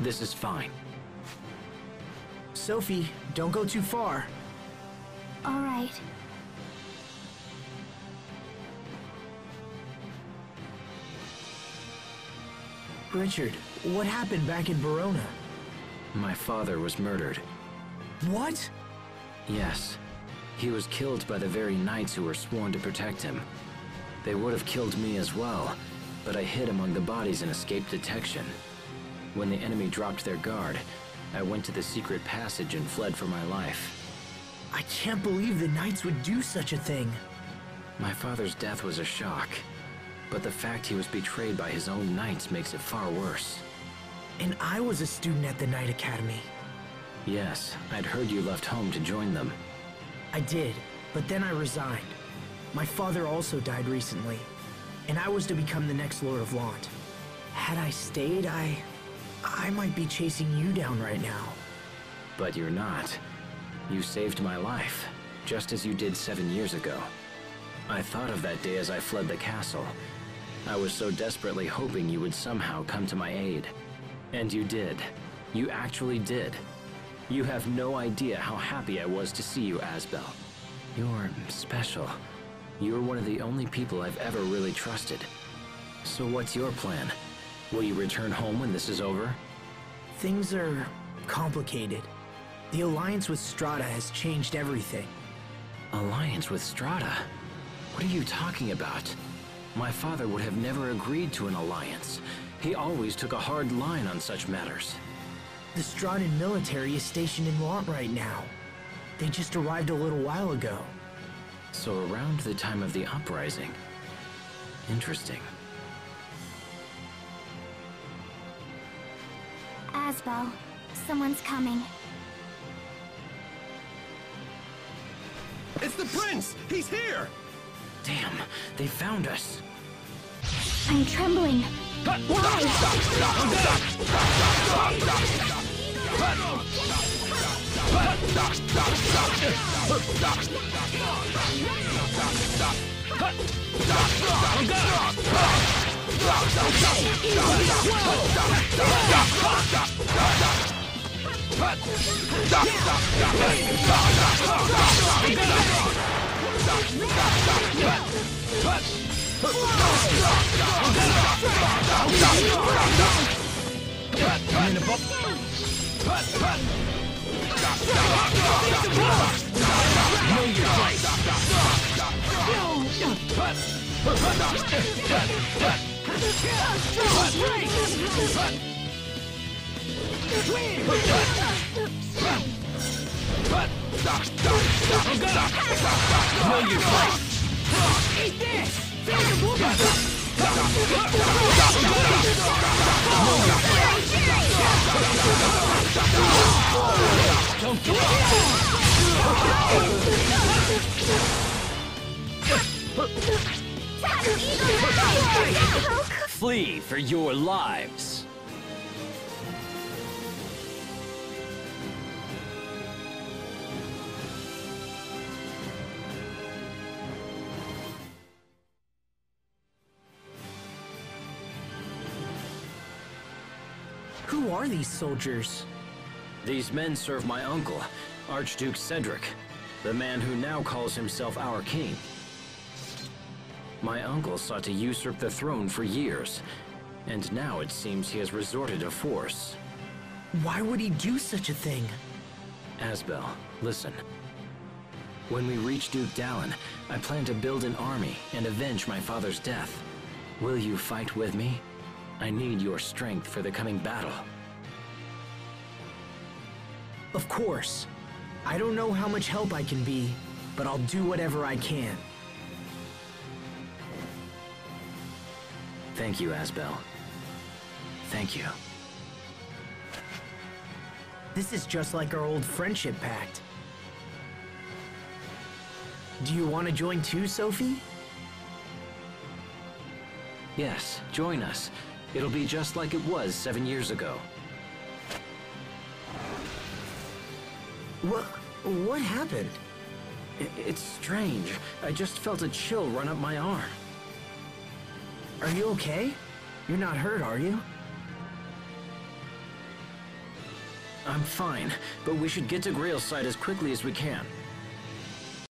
This is fine. Sophie, don't go too far. All right. Richard, what happened back in Barona? My father was murdered. What? Yes. He was killed by the very knights who were sworn to protect him. They would have killed me as well, but I hid among the bodies and escaped detection. When the enemy dropped their guard, I went to the secret passage and fled for my life. I can't believe the Knights would do such a thing. My father's death was a shock, but the fact he was betrayed by his own knights makes it far worse. And I was a student at the Knight Academy. Yes, I'd heard you left home to join them. I did, but then I resigned. My father also died recently, and I was to become the next Lord of Lhant. Had I stayed, I... I might be chasing you down right now. But you're not. You saved my life, just as you did seven years ago. I thought of that day as I fled the castle. I was so desperately hoping you would somehow come to my aid. And you did. You actually did. You have no idea how happy I was to see you, Asbel. You're special. You're one of the only people I've ever really trusted. So what's your plan? Will you return home when this is over? Things are complicated. The alliance with Strahta has changed everything. Alliance with Strahta? What are you talking about? My father would have never agreed to an alliance. He always took a hard line on such matters. The Strahtan military is stationed in Lhant right now. They just arrived a little while ago. So around the time of the uprising. Interesting. Asbel, someone's coming. It's the prince! He's here! Damn, they found us. I'm trembling. Know your place. Flee for your lives. Who are these soldiers? These men serve my uncle, Archduke Cedric, the man who now calls himself our king. My uncle sought to usurp the throne for years, and now it seems he has resorted to force. Why would he do such a thing? Asbel, listen. When we reach Duke Dalen, I plan to build an army and avenge my father's death. Will you fight with me? I need your strength for the coming battle. Of course. I don't know how much help I can be, but I'll do whatever I can. Thank you, Asbel. Thank you. This is just like our old friendship pact. Do you want to join too, Sophie? Yes, join us. It'll be just like it was seven years ago. What? What happened? It's strange. I just felt a chill run up my arm. Are you okay? You're not hurt, are you? I'm fine, but we should get to Grail's side as quickly as we can.